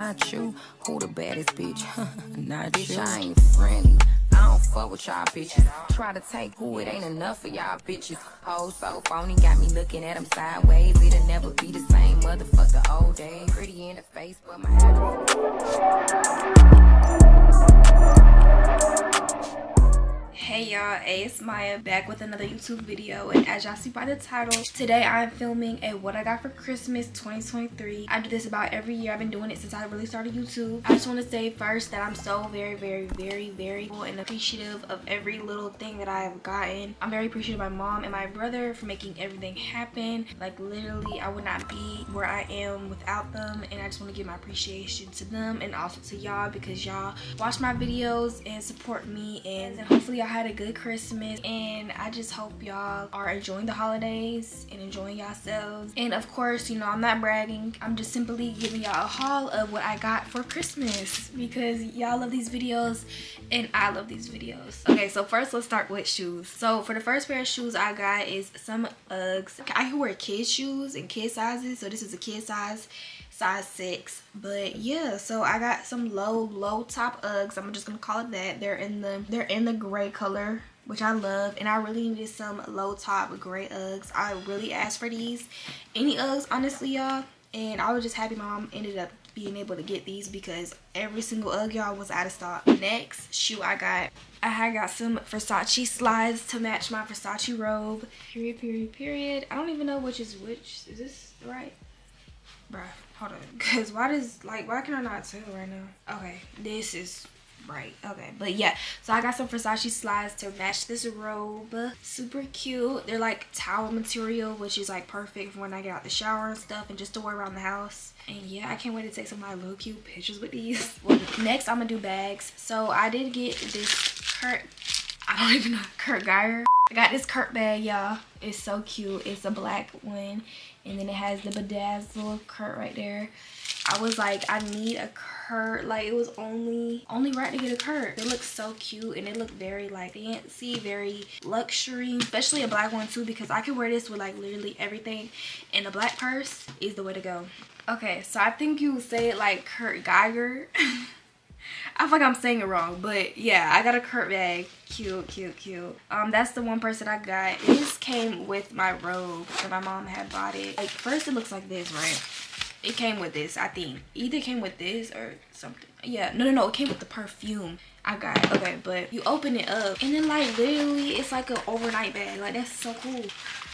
Not you, who the baddest bitch? Not bitch, you. I ain't friendly. I don't fuck with y'all bitches. Try to take who it ain't enough for y'all bitches. Hoes so phony, got me looking at them sideways. It'll never be the same motherfucker all day. Pretty in the face, but my Hey y'all, it's Maya back with another YouTube video and as y'all see by the title, today I'm filming a what I got for Christmas 2023. I do this about every year. I've been doing it since I really started YouTube. I just want to say first that I'm so very, very, very, very and appreciative of every little thing that I have gotten. I'm very appreciative of my mom and my brother for making everything happen. Like literally, I would not be where I am without them and I just want to give my appreciation to them and also to y'all because y'all watch my videos and support me and hopefully I had a good Christmas and I just hope y'all are enjoying the holidays and enjoying yourselves. And of course, you know, I'm not bragging. I'm just simply giving y'all a haul of what I got for Christmas because y'all love these videos and I love these videos. Okay, so first let's start with shoes. So for the first pair of shoes I got is some Uggs. I can wear kid shoes and kid sizes. So this is a kid size size six. But yeah so i got some low low top uggs. I'm just gonna call it that. They're in the they're in the gray color which i love. And i really needed some low top gray uggs. I really asked for these. Any uggs honestly y'all. And i was just happy my mom ended up being able to get these because every single ugg y'all was out of stock. Next shoe i got i had got some versace slides to match my versace robe. Period period period. I don't even know which is which. Is this right? Bruh hold on because why does like why can i not tell right now? Okay this is right okay but yeah so i got some versace slides to match this robe. Super cute they're like towel material which is like perfect for when i get out the shower and stuff and just to wear around the house. And yeah i can't wait to take some of my little cute pictures with these. Well, next i'm gonna do bags. So i did get this kurt i don't even know kurt geiger. I got this kurt bag y'all. It's so cute. It's a black one and then it has the bedazzle Kurt right there. I was like I need a Kurt like it was only only right to get a Kurt it looks so cute and it looked very like fancy very luxury especially a black one too because I could wear this with like literally everything and a black purse is the way to go. Okay so I think you say it like Kurt Geiger I feel like I'm saying it wrong, but yeah, I got a Kurt bag. Cute, cute, cute. Um, that's the one person I got. This came with my robe, that my mom had bought it. Like, first it looks like this, right? It came with this, I think. Either came with this or something. Yeah, no, no, no, it came with the perfume. I got. Okay, but you open it up and then like literally it's like an overnight bag. Like that's so cool.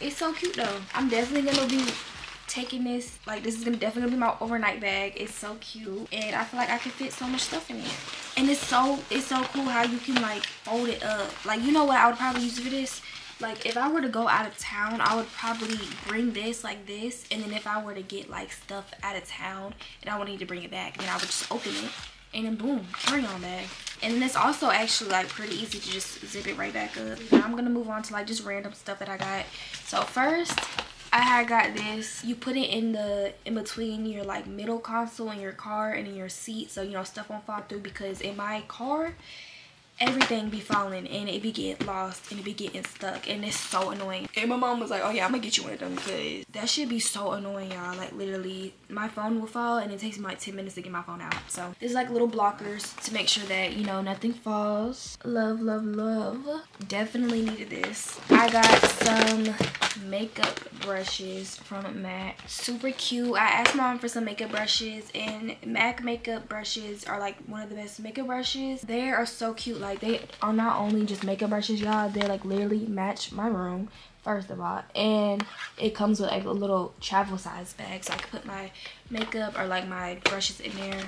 It's so cute though. I'm definitely gonna be taking this like this is gonna definitely be my overnight bag. It's so cute and i feel like i can fit so much stuff in it. And it's so it's so cool how you can like fold it up. Like you know what? I would probably use for this. Like if i were to go out of town i would probably bring this like this and then if i were to get like stuff out of town and i would need to bring it back then i would just open it and then boom carry on bag. And then it's also actually like pretty easy to just zip it right back up. Now i'm gonna move on to like just random stuff that i got. So first I had got this. You put it in the in between your like middle console in your car and in your seat so you know stuff won't fall through because in my car everything be falling and it be getting lost and it be getting stuck and it's so annoying. And my mom was like oh yeah i'm gonna get you one of them because that should be so annoying y'all. Like literally my phone will fall and it takes me like 10 minutes to get my phone out. So there's like little blockers to make sure that you know nothing falls. Love love love. Definitely needed this. I got some makeup brushes from mac. Super cute. I asked mom for some makeup brushes and mac makeup brushes are like one of the best makeup brushes. They are so cute. Like they are not only just makeup brushes y'all. They like literally match my room first of all. And it comes with like a little travel size bag so i can put my makeup or like my brushes in there.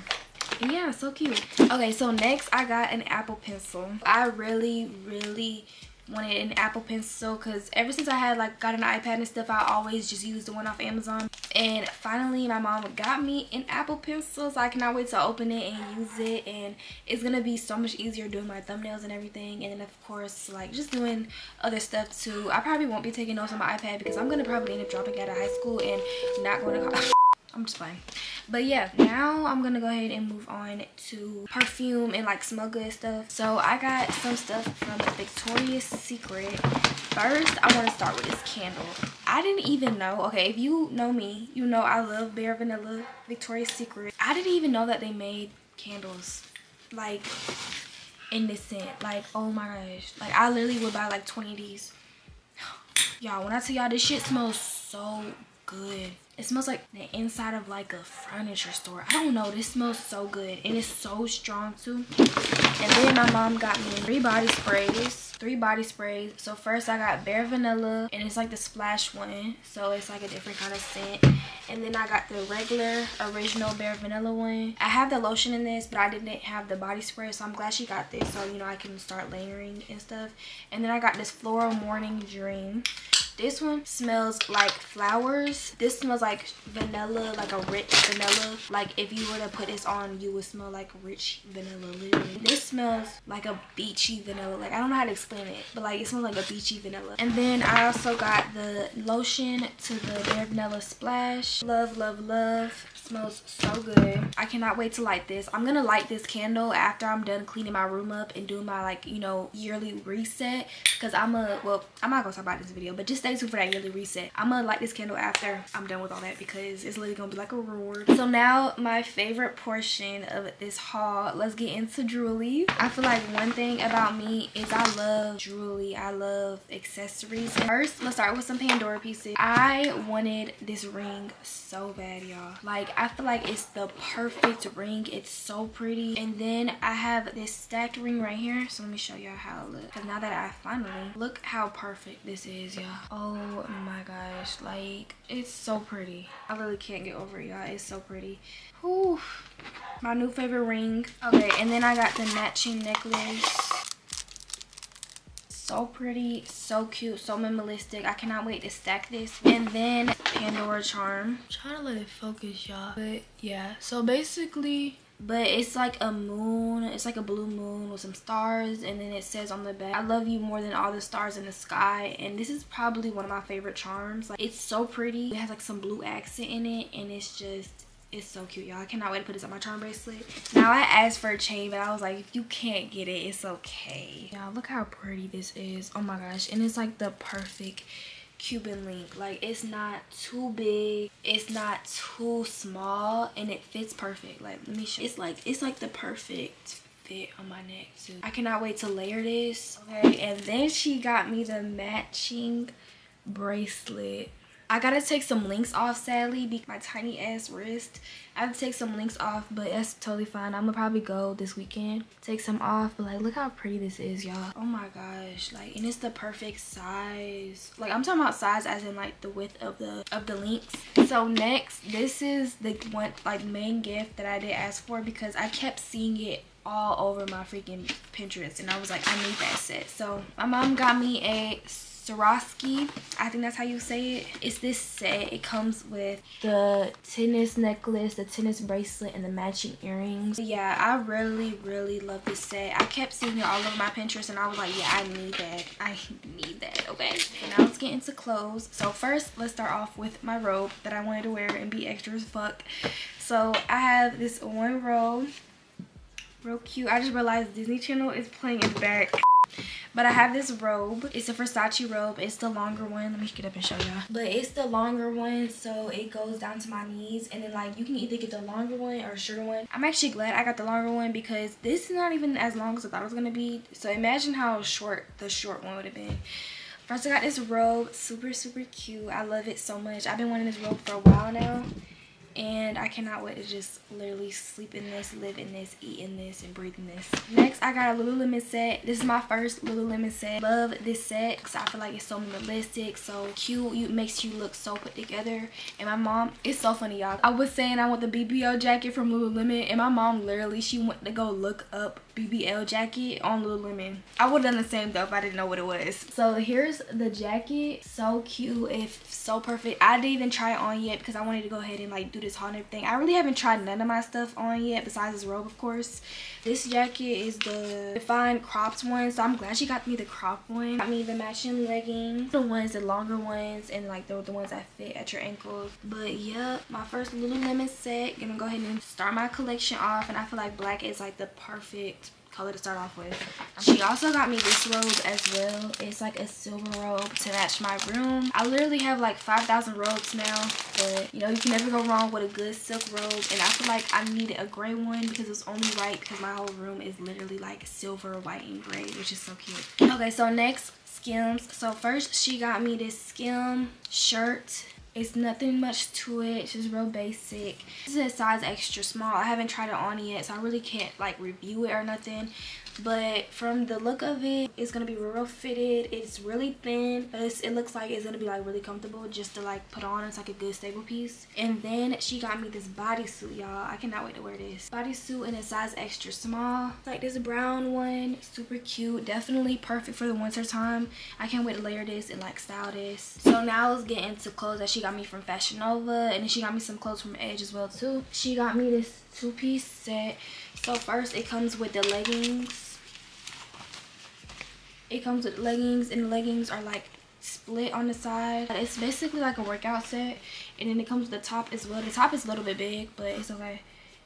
Yeah so cute. Okay so next i got an apple pencil. I really really wanted an apple pencil because ever since i had like got an ipad and stuff i always just used the one off amazon. And finally my mom got me an apple pencil so i cannot wait to open it and use it. And it's gonna be so much easier doing my thumbnails and everything. And then of course like just doing other stuff too. I probably won't be taking notes on my ipad because i'm gonna probably end up dropping out of high school and not going to college i'm just playing but yeah now i'm gonna go ahead and move on to perfume and like smell good stuff so i got some stuff from victoria's secret first i want to start with this candle I didn't even know. Okay, if you know me, you know I love Bare Vanilla Victoria's Secret. I didn't even know that they made candles like in this scent. Like, oh my gosh. Like, I literally would buy like 20 of these. Y'all, when I tell y'all this shit smells so good. It smells like the inside of like a furniture store. I don't know. This smells so good. And it's so strong too. And then my mom got me three body sprays three body sprays so first i got bare vanilla and it's like the splash one so it's like a different kind of scent and then i got the regular original bare vanilla one i have the lotion in this but i didn't have the body spray so i'm glad she got this so you know i can start layering and stuff and then i got this floral morning dream this one smells like flowers. This smells like vanilla, like a rich vanilla. Like if you were to put this on, you would smell like rich vanilla, literally. This smells like a beachy vanilla. Like I don't know how to explain it, but like it smells like a beachy vanilla. And then I also got the lotion to the Vanilla Splash. Love, love, love smells so good. I cannot wait to light this. I'm gonna light this candle after i'm done cleaning my room up and doing my like you know yearly reset. Because i'm a well i'm not gonna talk about this video but just stay tuned for that yearly reset. I'm gonna light this candle after i'm done with all that because it's literally gonna be like a reward. So now my favorite portion of this haul let's get into jewelry. I feel like one thing about me is i love jewelry. I love accessories. First let's start with some pandora pieces. I wanted this ring so bad y'all. Like I feel like it's the perfect ring. It's so pretty. And then I have this stacked ring right here. So let me show y'all how it looks. Because now that I finally, look how perfect this is, y'all. Oh my gosh. Like, it's so pretty. I really can't get over it, y'all. It's so pretty. Whew. My new favorite ring. Okay, and then I got the matching necklace so pretty so cute so minimalistic. I cannot wait to stack this. And then pandora charm. I'm trying to let it focus y'all. But yeah so basically but it's like a moon it's like a blue moon with some stars and then it says on the back i love you more than all the stars in the sky. And this is probably one of my favorite charms. Like it's so pretty. It has like some blue accent in it and it's just it's so cute y'all. I cannot wait to put this on my charm bracelet. Now i asked for a chain but i was like if you can't get it it's okay. Y'all look how pretty this is. Oh my gosh. And it's like the perfect cuban link. Like it's not too big. It's not too small and it fits perfect. Like let me show it's like it's like the perfect fit on my neck too. I cannot wait to layer this okay? And then she got me the matching bracelet I gotta take some links off sadly because my tiny ass wrist. I have to take some links off but that's totally fine. I'm gonna probably go this weekend. Take some off but like look how pretty this is y'all. Oh my gosh like and it's the perfect size. Like I'm talking about size as in like the width of the of the links. So next this is the one like main gift that I did ask for because I kept seeing it all over my freaking Pinterest and I was like I need that set. So my mom got me a Swarovski. I think that's how you say it. It's this set. It comes with the tennis necklace, the tennis bracelet, and the matching earrings. Yeah, I really, really love this set. I kept seeing it all over my Pinterest and I was like, yeah, I need that. I need that, okay? So now let's get into clothes. So first, let's start off with my robe that I wanted to wear and be extra as fuck. So I have this one robe. Real cute. I just realized Disney Channel is playing it back but i have this robe. It's a versace robe. It's the longer one. Let me get up and show y'all. But it's the longer one so it goes down to my knees. And then like you can either get the longer one or a shorter one. I'm actually glad i got the longer one because this is not even as long as i thought it was gonna be. So imagine how short the short one would have been. First i got this robe. Super super cute. I love it so much. I've been wanting this robe for a while now and I cannot wait to just literally sleep in this, live in this, eat in this, and breathe in this. Next, I got a Lululemon set. This is my first Lululemon set. Love this set because I feel like it's so minimalistic, so cute. It makes you look so put together. And my mom, it's so funny, y'all. I was saying I want the BBL jacket from Lululemon, and my mom literally, she went to go look up BBL jacket on Lululemon. I would have done the same though if I didn't know what it was. So here's the jacket. So cute. It's so perfect. I didn't even try it on yet because I wanted to go ahead and like do this haul and everything. I really haven't tried none of my stuff on yet besides this robe of course. This jacket is the Define cropped one. So I'm glad she got me the cropped one. Got me the matching leggings. The ones, the longer ones and like the, the ones that fit at your ankles. But yeah, my first Lululemon set. Gonna go ahead and start my collection off and I feel like black is like the perfect color to start off with. She also got me this robe as well. It's like a silver robe to match my room. I literally have like 5,000 robes now, but you know, you can never go wrong with a good silk robe. And I feel like I needed a gray one because it's only right because my whole room is literally like silver, white, and gray, which is so cute. Okay, so next, Skims. So first, she got me this Skim shirt it's nothing much to it. It's just real basic. This is a size extra small. I haven't tried it on yet so i really can't like review it or nothing but from the look of it it's gonna be real fitted. It's really thin but it looks like it's gonna be like really comfortable just to like put on. It's like a good stable piece. And then she got me this bodysuit y'all. I cannot wait to wear this. Bodysuit in a size extra small. It's like this brown one super cute. Definitely perfect for the winter time. I can't wait to layer this and like style this. So now let's get into clothes that she got me from fashion nova and then she got me some clothes from edge as well too. She got me this two-piece set. So first it comes with the leggings it comes with leggings and the leggings are like split on the side. It's basically like a workout set and then it comes with the top as well. The top is a little bit big but it's okay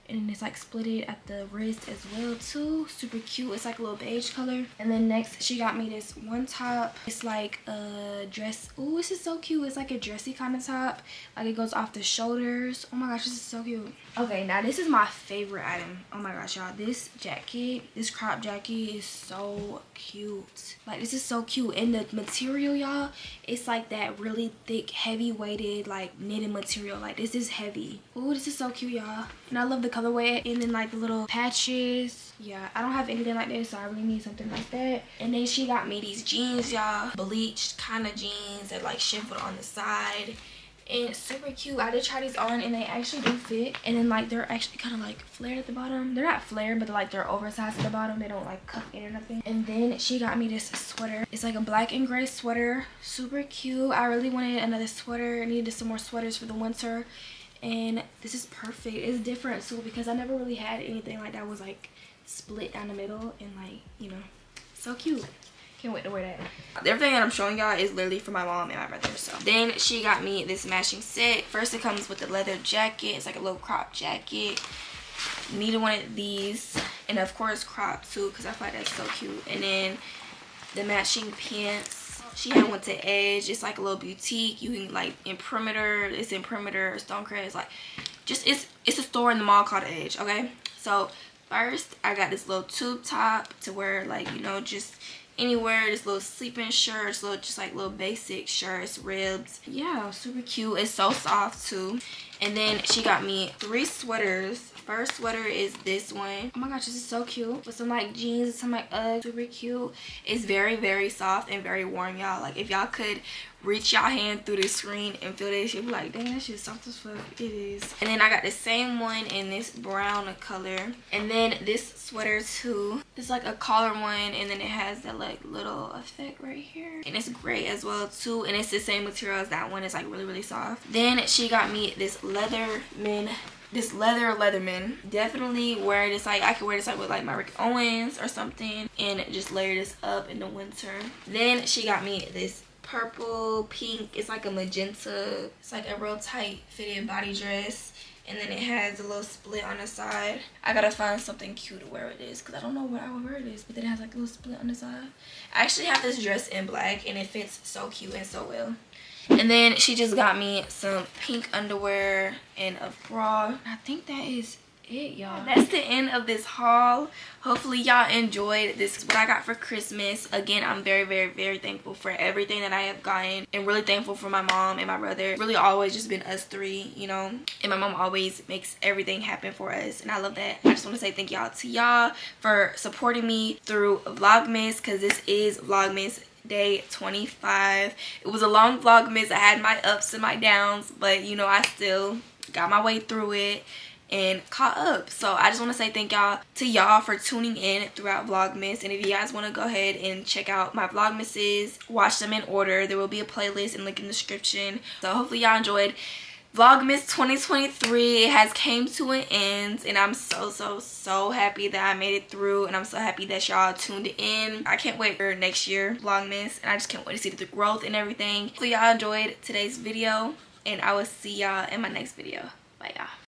and it's like split it at the wrist as well too. Super cute. It's like a little beige color. And then next she got me this one top. It's like a dress. Oh this is so cute. It's like a dressy kind of top. Like it goes off the shoulders. Oh my gosh this is so cute. Okay now this is my favorite item. Oh my gosh y'all. This jacket this crop jacket is so cute. Like this is so cute. And the material y'all it's like that really thick heavy weighted like knitted material. Like this is heavy. Oh this is so cute y'all. And i love the colorway and then like the little patches. Yeah i don't have anything like this so i really need something like that. And then she got me these jeans y'all. Bleached kind of jeans that like shimmered on the side. And super cute. I did try these on and they actually do fit. And then like they're actually kind of like flared at the bottom. They're not flared but like they're oversized at the bottom. They don't like cuff in or nothing. And then she got me this sweater. It's like a black and gray sweater. Super cute. I really wanted another sweater. I needed some more sweaters for the winter and this is perfect it's different too because i never really had anything like that was like split down the middle and like you know so cute can't wait to wear that. Everything that I'm showing y'all is literally for my mom and my brother. So then she got me this matching set. First it comes with the leather jacket. It's like a little crop jacket. Needed one of these. And of course crop too because I thought that's so cute. And then the matching pants. She had one to Edge. It's like a little boutique. You can like in Perimeter. It's in Perimeter, Stonecrest. Like just it's it's a store in the mall called Edge. Okay. So first I got this little tube top to wear like you know just anywhere this little sleeping shirts little just like little basic shirts ribs yeah super cute it's so soft too and then she got me three sweaters first sweater is this one. Oh my gosh this is so cute. With some like jeans and some like uh super cute. It's very very soft and very warm y'all. Like if y'all could reach y'all hand through the screen and feel this you'll be like dang that shit soft as fuck. It is. And then i got the same one in this brown color. And then this sweater too. It's like a collar one and then it has that like little effect right here. And it's gray as well too and it's the same material as that one. It's like really really soft. Then she got me this leatherman this leather leatherman. Definitely wear this like i could wear this like with like my rick owens or something and just layer this up in the winter. Then she got me this purple pink it's like a magenta it's like a real tight fitted body dress. And then it has a little split on the side. I gotta find something cute to wear with this because i don't know where i would wear this but then it has like a little split on the side. I actually have this dress in black and it fits so cute and so well and then she just got me some pink underwear and a bra. I think that is it y'all. That's the end of this haul. Hopefully y'all enjoyed this is what i got for christmas. Again i'm very very very thankful for everything that i have gotten and really thankful for my mom and my brother. Really always just been us three you know? And my mom always makes everything happen for us. And i love that. I just want to say thank y'all to y'all for supporting me through vlogmas because this is vlogmas day 25 it was a long vlogmas i had my ups and my downs but you know i still got my way through it and caught up. So i just want to say thank y'all to y'all for tuning in throughout vlogmas and if you guys want to go ahead and check out my vlogmases watch them in order. There will be a playlist and link in the description. So hopefully y'all enjoyed vlogmas 2023 has came to an end and i'm so so so happy that i made it through and i'm so happy that y'all tuned in. I can't wait for next year vlogmas and i just can't wait to see the growth and everything. So y'all enjoyed today's video and i will see y'all in my next video. Bye y'all